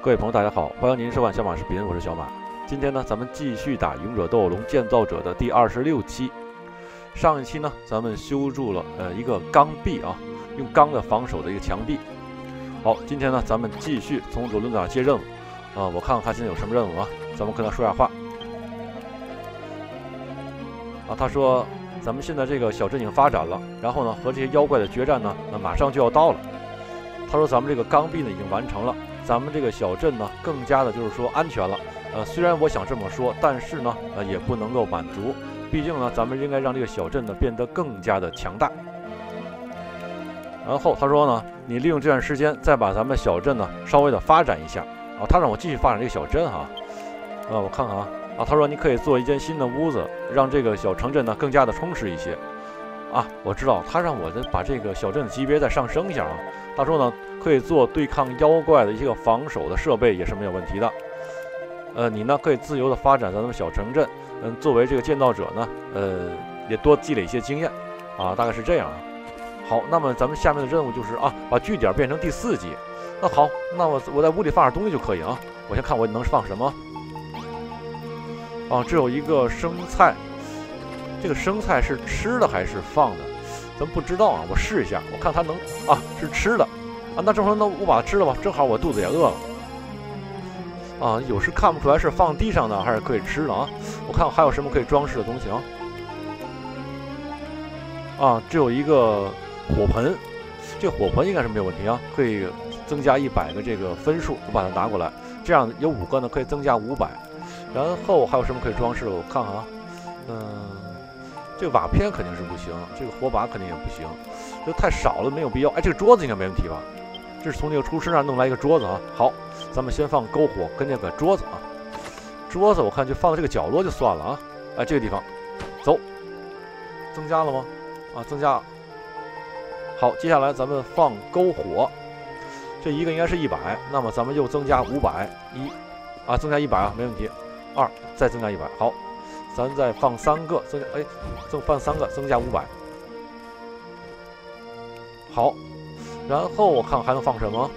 各位朋友，大家好，欢迎您收看小马视频，我是小马。今天呢，咱们继续打《勇者斗龙：建造者》的第二十六期。上一期呢，咱们修筑了呃一个钢壁啊，用钢的防守的一个墙壁。好，今天呢，咱们继续从罗伦那接任务啊，我看看他现在有什么任务啊，咱们跟他说下话。啊，他说咱们现在这个小镇已经发展了，然后呢，和这些妖怪的决战呢，那马上就要到了。他说咱们这个钢壁呢已经完成了。咱们这个小镇呢，更加的就是说安全了。呃，虽然我想这么说，但是呢，呃，也不能够满足。毕竟呢，咱们应该让这个小镇呢变得更加的强大。然后他说呢，你利用这段时间再把咱们小镇呢稍微的发展一下。啊，他让我继续发展这个小镇哈。啊，我看看啊。啊，他说你可以做一间新的屋子，让这个小城镇呢更加的充实一些。啊，我知道他让我的把这个小镇的级别再上升一下啊。他说呢，可以做对抗妖怪的一个防守的设备也是没有问题的。呃，你呢可以自由的发展咱们小城镇。嗯，作为这个建造者呢，呃，也多积累一些经验啊，大概是这样啊。好，那么咱们下面的任务就是啊，把据点变成第四级。那好，那我我在屋里放点东西就可以啊。我先看我能放什么。啊，这有一个生菜。这个生菜是吃的还是放的？咱不知道啊，我试一下，我看它能啊，是吃的啊。那正好，那我把它吃了吧，正好我肚子也饿了啊。有时看不出来是放地上的，还是可以吃的啊。我看还有什么可以装饰的东西啊？啊，这有一个火盆，这火盆应该是没有问题啊，可以增加一百个这个分数。我把它拿过来，这样有五个呢，可以增加五百。然后还有什么可以装饰的？我看看啊，嗯。这个瓦片肯定是不行，这个火把肯定也不行，这太少了，没有必要。哎，这个桌子应该没问题吧？这是从那个厨师那弄来一个桌子啊。好，咱们先放篝火跟那个桌子啊。桌子我看就放在这个角落就算了啊。哎，这个地方，走，增加了吗？啊，增加。好，接下来咱们放篝火，这一个应该是一百，那么咱们又增加五百一，啊，增加一百啊，没问题。二，再增加一百，好。咱再放三个，增加哎，增放三个，增加五百。好，然后我看还能放什么？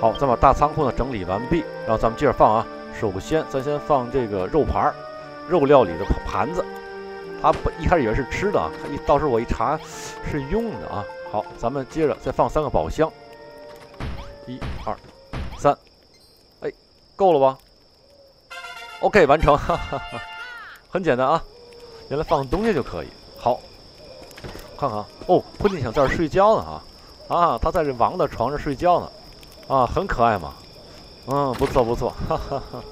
好，咱把大仓库呢整理完毕，然后咱们接着放啊。首先，咱先放这个肉盘，肉料理的盘子。它不一开始以为是吃的啊，一到时候我一查是用的啊。好，咱们接着再放三个宝箱，一二。够了吧？OK，完成，哈哈哈，很简单啊，原来放东西就可以。好，看看哦，昆汀想在这睡觉呢啊啊，他在这王的床上睡觉呢，啊，很可爱嘛，嗯，不错不错，哈哈哈。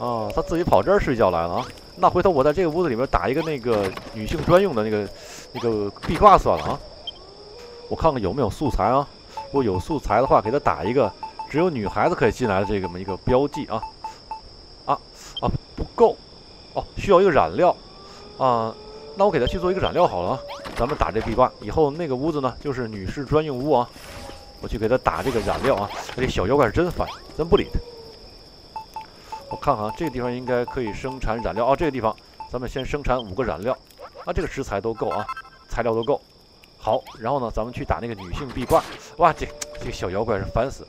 哦，他自己跑这儿睡觉来了啊，那回头我在这个屋子里面打一个那个女性专用的那个那个壁挂算了啊。我看看有没有素材啊，如果有素材的话，给他打一个。只有女孩子可以进来的这个么一个标记啊啊啊不够哦，需要一个染料啊，那我给他去做一个染料好了啊。咱们打这壁挂以后，那个屋子呢就是女士专用屋啊。我去给他打这个染料啊。这小妖怪是真烦，真不理他。我看看啊这个地方应该可以生产染料哦。这个地方咱们先生产五个染料啊，这个食材都够啊，材料都够。好，然后呢，咱们去打那个女性壁挂。哇，这这个小妖怪是烦死。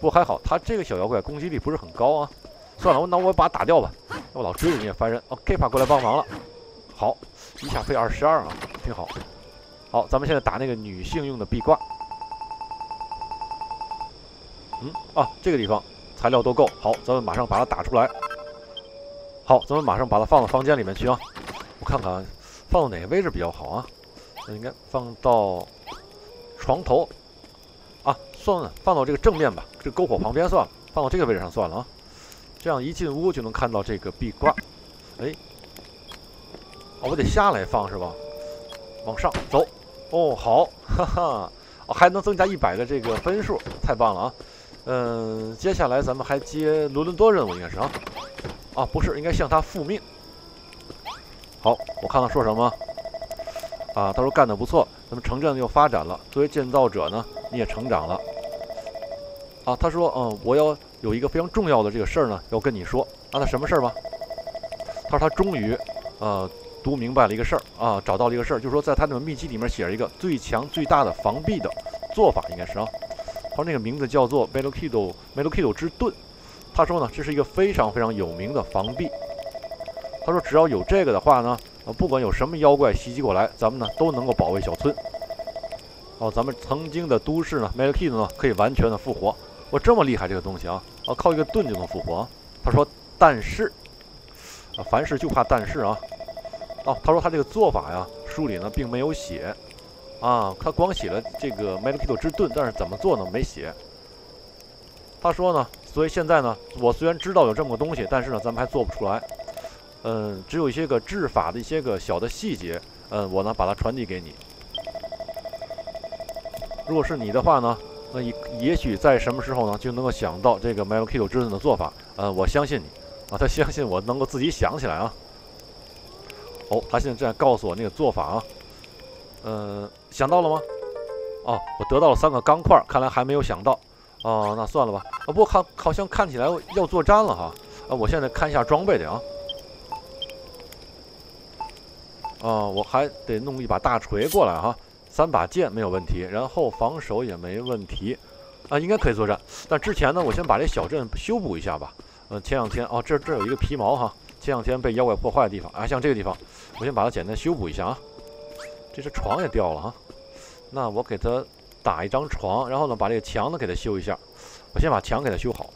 不过还好，他这个小妖怪攻击力不是很高啊。算了，那我把它打掉吧。我老追着你也烦人。哦，K 帕过来帮忙了。好，一下飞二十二啊，挺好。好，咱们现在打那个女性用的壁挂。嗯，啊，这个地方材料都够。好，咱们马上把它打出来。好，咱们马上把它放到房间里面去啊。我看看放到哪个位置比较好啊？那应该放到床头。算了，放到这个正面吧，这篝火旁边算了，放到这个位置上算了啊。这样一进屋就能看到这个壁挂。哎，哦，我得下来放是吧？往上走。哦，好，哈哈，哦，还能增加一百个这个分数，太棒了啊。嗯，接下来咱们还接罗伦多任务，应该是啊。啊，不是，应该向他复命。好，我看看说什么。啊，他说干得不错，咱们城镇又发展了。作为建造者呢，你也成长了。啊，他说，嗯，我要有一个非常重要的这个事儿呢，要跟你说。啊，那什么事儿吧？他说他终于，呃，读明白了一个事儿啊，找到了一个事儿，就是说在他那个秘籍里面写着一个最强最大的防壁的做法，应该是啊。他说那个名字叫做 Melokido Melokido 之盾。他说呢，这是一个非常非常有名的防壁。他说只要有这个的话呢，啊，不管有什么妖怪袭击过来，咱们呢都能够保卫小村。哦，咱们曾经的都市呢，Melokido 呢可以完全的复活。我，这么厉害这个东西啊！啊，靠一个盾就能复活。他说，但是啊，凡事就怕但是啊。哦，他说他这个做法呀，书里呢并没有写，啊，他光写了这个 m e l k i t o 之盾，但是怎么做呢？没写。他说呢，所以现在呢，我虽然知道有这么个东西，但是呢，咱们还做不出来。嗯，只有一些个制法的一些个小的细节，嗯，我呢把它传递给你。如果是你的话呢，那也也许在什么时候呢，就能够想到这个 m e l k i t o 之盾的做法。嗯，我相信你，啊，他相信我能够自己想起来啊。哦，他现在正在告诉我那个做法啊，嗯，想到了吗？哦，我得到了三个钢块，看来还没有想到。哦，那算了吧。啊，不过看好像看起来要作战了哈。啊，我现在看一下装备的啊。啊，我还得弄一把大锤过来哈，三把剑没有问题，然后防守也没问题，啊，应该可以作战。但之前呢，我先把这小镇修补一下吧。嗯，前两天哦，这这有一个皮毛哈。前两天被妖怪破坏的地方啊，像这个地方，我先把它简单修补一下啊。这只床也掉了哈，那我给它打一张床，然后呢，把这个墙呢给它修一下。我先把墙给它修好。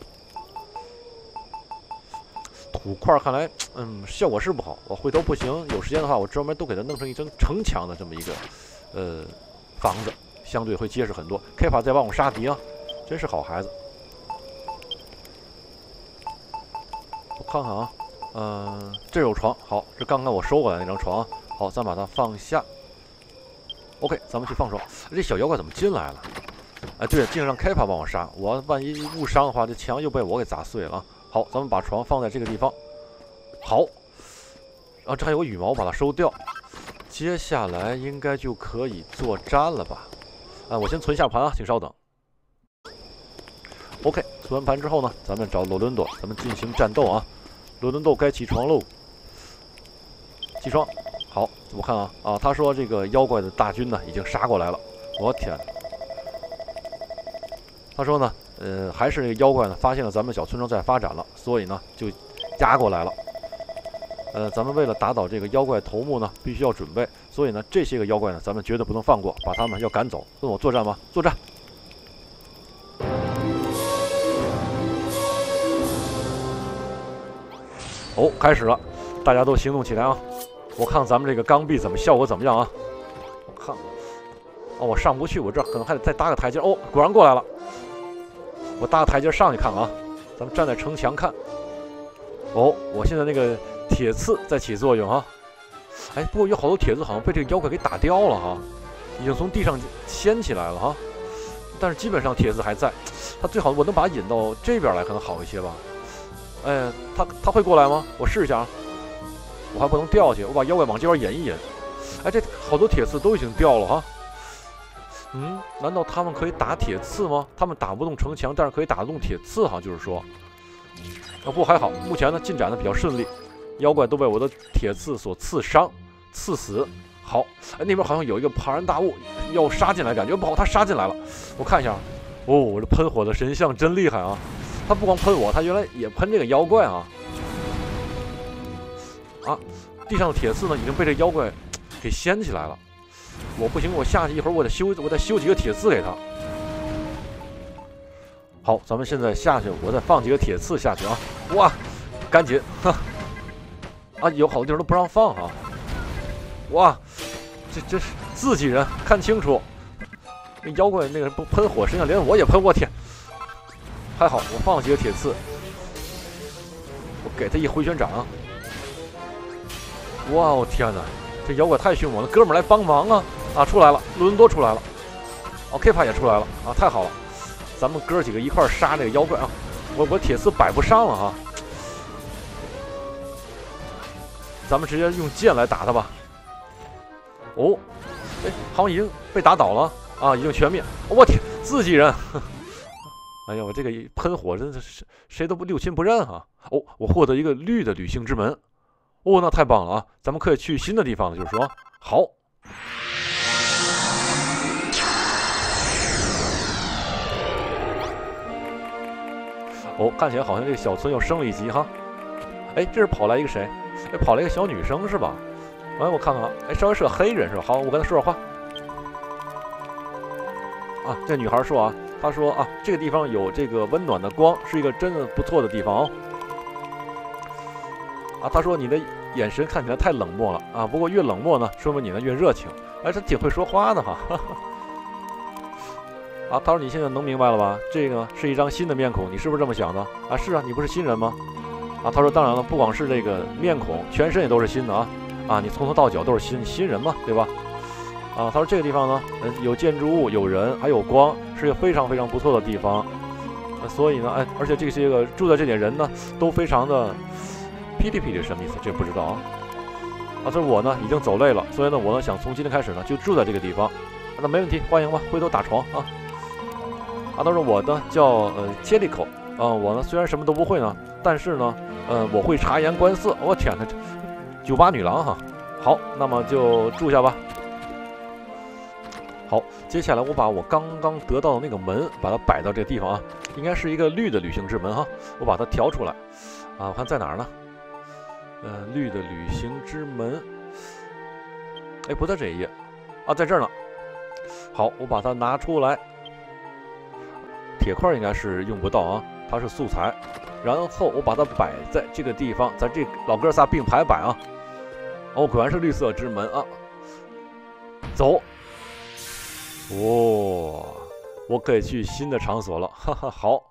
土块看来，嗯，效果是不好。我回头不行，有时间的话，我专门都给它弄成一层城墙的这么一个呃房子，相对会结实很多。开法再帮我杀敌啊，真是好孩子。我看看啊。嗯，这有床，好，这刚刚我收过来那张床，好，咱把它放下。OK，咱们去放床。这小妖怪怎么进来了？哎，对了，尽量让开帕帮我杀，我万一误伤的话，这墙又被我给砸碎了。好，咱们把床放在这个地方。好，啊，这还有个羽毛，把它收掉。接下来应该就可以作战了吧？啊，我先存下盘啊，请稍等。OK，存完盘之后呢，咱们找罗伦多，咱们进行战斗啊。罗伦多该起床喽！起床，好，我看啊啊，他说这个妖怪的大军呢已经杀过来了。我天！他说呢，呃，还是那个妖怪呢发现了咱们小村庄在发展了，所以呢就压过来了。呃，咱们为了打倒这个妖怪头目呢，必须要准备，所以呢这些个妖怪呢，咱们绝对不能放过，把他们要赶走。跟我作战吗？作战！哦，开始了，大家都行动起来啊！我看咱们这个钢壁怎么效果怎么样啊？我看，哦，我上不去，我这可能还得再搭个台阶。哦，果然过来了，我搭个台阶上去看啊！咱们站在城墙看。哦，我现在那个铁刺在起作用啊！哎，不过有好多铁刺好像被这个妖怪给打掉了哈，已经从地上掀起来了哈。但是基本上铁刺还在，他最好我能把它引到这边来，可能好一些吧。哎，他他会过来吗？我试一下啊！我还不能掉下去，我把妖怪往这边引一引。哎，这好多铁刺都已经掉了哈。嗯，难道他们可以打铁刺吗？他们打不动城墙，但是可以打得动铁刺哈，就是说。啊，不过还好，目前呢进展的比较顺利，妖怪都被我的铁刺所刺伤、刺死。好，哎，那边好像有一个庞然大物要杀进来，感觉不好，他杀进来了。我看一下，哦，我这喷火的神像真厉害啊！他不光喷我，他原来也喷这个妖怪啊！啊，地上的铁刺呢已经被这妖怪给掀起来了。我不行，我下去一会儿，我得修，我再修几个铁刺给他。好，咱们现在下去，我再放几个铁刺下去啊！哇，赶紧！哈啊，有好多地方都不让放啊！哇，这这是自己人，看清楚，那妖怪那个不喷火，身上连我也喷，我天！还好，我放了几个铁刺，我给他一回旋掌。哇哦天哪，这妖怪太凶猛了！哥们儿来帮忙啊！啊，出来了，罗伦多出来了，哦，K 帕也出来了啊！太好了，咱们哥几个一块杀这个妖怪啊！我我铁刺摆不上了啊，咱们直接用剑来打他吧。哦，哎，好像已经被打倒了啊，已经全灭！我天，自己人。哎呀，我这个喷火真的是谁都不六亲不认哈！哦，我获得一个绿的旅行之门，哦，那太棒了啊！咱们可以去新的地方了，就是说，好。哦，看起来好像这个小村又升了一级哈。哎，这是跑来一个谁？哎，跑来一个小女生是吧？哎，我看看啊，哎，稍微是个黑人是吧？好，我跟他说说话。啊，这女孩说啊，她说啊，这个地方有这个温暖的光，是一个真的不错的地方哦。啊，她说你的眼神看起来太冷漠了啊，不过越冷漠呢，说明你呢越热情。哎，她挺会说话的哈。啊，他说你现在能明白了吧？这个是一张新的面孔，你是不是这么想的？啊，是啊，你不是新人吗？啊，他说当然了，不光是这个面孔，全身也都是新的啊！啊，你从头到脚都是新新人嘛，对吧？啊，他说这个地方呢，呃，有建筑物，有人，还有光，是一个非常非常不错的地方。所以呢，哎，而且这些个住在这里的人呢，都非常的霹雳霹雳，什么意思？这不知道啊。啊，他说我呢已经走累了，所以呢，我呢想从今天开始呢就住在这个地方。那没问题，欢迎吧，回头打床啊。啊，他说我呢叫呃切利口，啊，我呢虽然什么都不会呢，但是呢，呃，我会察言观色。我天哪，酒吧女郎哈，好，那么就住下吧。好，接下来我把我刚刚得到的那个门，把它摆到这个地方啊，应该是一个绿的旅行之门哈，我把它调出来。啊，我看在哪儿呢？呃，绿的旅行之门，哎，不在这一页，啊，在这儿呢。好，我把它拿出来。铁块应该是用不到啊，它是素材。然后我把它摆在这个地方，咱这老哥仨并排摆啊。哦，果然是绿色之门啊。走。哦，我可以去新的场所了，哈哈，好。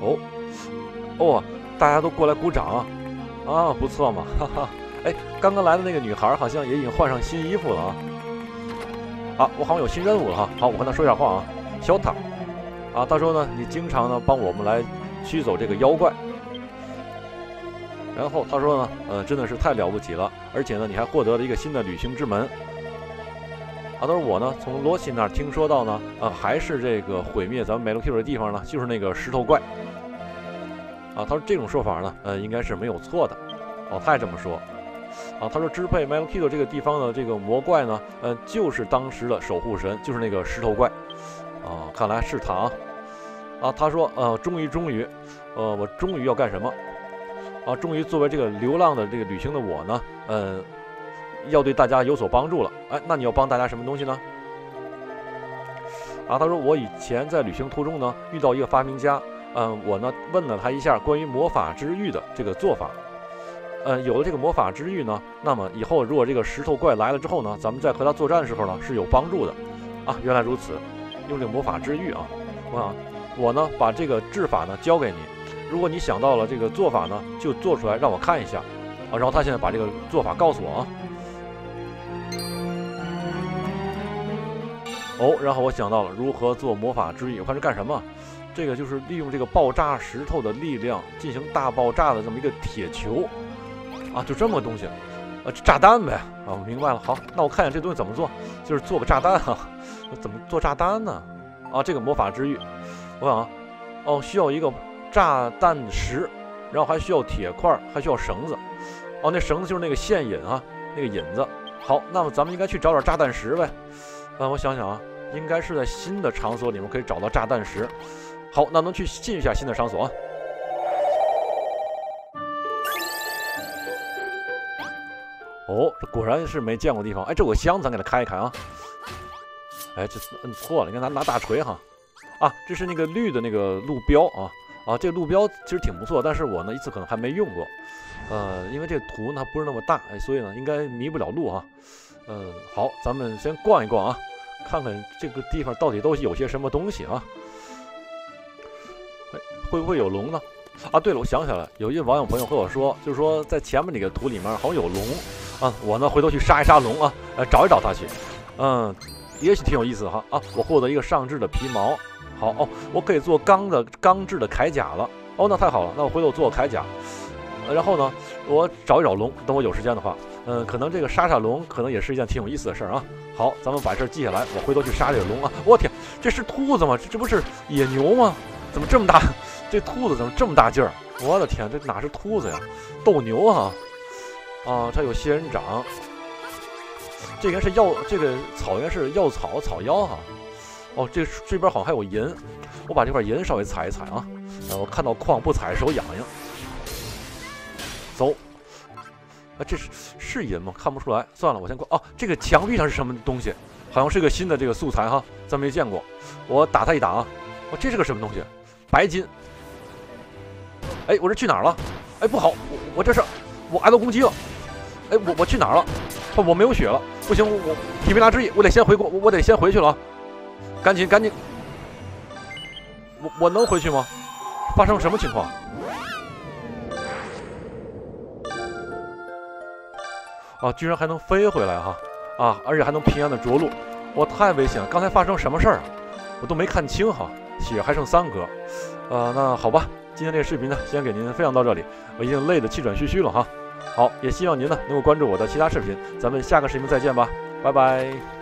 哦，哦，大家都过来鼓掌啊，啊，不错嘛，哈哈。哎，刚刚来的那个女孩好像也已经换上新衣服了啊。啊，我好像有新任务了哈。好，我跟她说一下话啊。小塔，啊，他说呢，你经常呢帮我们来驱走这个妖怪，然后他说呢，呃，真的是太了不起了，而且呢，你还获得了一个新的旅行之门。啊，他说我呢从罗西那儿听说到呢，呃，还是这个毁灭咱们梅洛 Q 的地方呢，就是那个石头怪。啊，他说这种说法呢，呃，应该是没有错的。哦，他也这么说。啊，他说支配 m e l k i d o 这个地方的这个魔怪呢，呃，就是当时的守护神，就是那个石头怪。啊，看来是他啊！啊，他说，呃，终于，终于，呃，我终于要干什么？啊，终于作为这个流浪的这个旅行的我呢，呃，要对大家有所帮助了。哎，那你要帮大家什么东西呢？啊，他说我以前在旅行途中呢遇到一个发明家，嗯，我呢问了他一下关于魔法之玉的这个做法。嗯，有了这个魔法之玉呢，那么以后如果这个石头怪来了之后呢，咱们在和他作战的时候呢是有帮助的。啊，原来如此。用这个魔法之玉啊，我想我呢把这个制法呢教给你，如果你想到了这个做法呢，就做出来让我看一下啊。然后他现在把这个做法告诉我啊。哦，然后我想到了如何做魔法之玉，我看是干什么？这个就是利用这个爆炸石头的力量进行大爆炸的这么一个铁球啊，就这么个东西，呃，炸弹呗啊，我明白了。好，那我看一下这东西怎么做，就是做个炸弹啊。怎么做炸弹呢？啊，这个魔法之玉，我想啊，哦，需要一个炸弹石，然后还需要铁块，还需要绳子。哦，那绳子就是那个线引啊，那个引子。好，那么咱们应该去找点炸弹石呗。啊，我想想啊，应该是在新的场所里面可以找到炸弹石。好，那能去进一下新的场所啊？哦，这果然是没见过地方。哎，这有个箱子，咱给它开一开啊。哎，这摁错了，应该拿拿大锤哈。啊，这是那个绿的那个路标啊啊，这个路标其实挺不错，但是我呢一次可能还没用过。呃，因为这个图呢不是那么大，哎，所以呢应该迷不了路啊。嗯，好，咱们先逛一逛啊，看看这个地方到底都有些什么东西啊。哎，会不会有龙呢？啊，对了，我想起来，有一位网友朋友和我说，就是说在前面那个图里面好像有龙啊，我呢回头去杀一杀龙啊，找一找他去。嗯。也许挺有意思哈啊！我获得一个上质的皮毛，好哦，我可以做钢的钢制的铠甲了哦，那太好了，那我回头做铠甲。然后呢，我找一找龙，等我有时间的话，嗯，可能这个杀杀龙可能也是一件挺有意思的事儿啊。好，咱们把这记下来，我回头去杀这个龙啊。我天，这是兔子吗？这这不是野牛吗？怎么这么大？这兔子怎么这么大劲儿？我的天，这哪是兔子呀？斗牛哈！啊，它有仙人掌。这应该是药，这个草原是药草草药哈。哦，这这边好像还有银，我把这块银稍微踩一踩啊。呃，我看到矿不踩手痒痒。走。啊，这是是银吗？看不出来。算了，我先过。哦，这个墙壁上是什么东西？好像是个新的这个素材哈，咱没见过。我打他一打啊。哦，这是个什么东西？白金。哎，我这去哪儿了？哎，不好，我我这是我挨到攻击了。哎，我我去哪儿了？我没有血了。不行，我我提维拉之翼，我得先回国，我我得先回去了。赶紧赶紧，我我能回去吗？发生什么情况？啊，居然还能飞回来哈！啊，而且还能平安的着陆，我太危险了！刚才发生什么事儿啊？我都没看清哈，血还剩三格。呃，那好吧，今天这个视频呢，先给您分享到这里，我已经累得气喘吁吁了哈。好，也希望您呢能够关注我的其他视频，咱们下个视频再见吧，拜拜。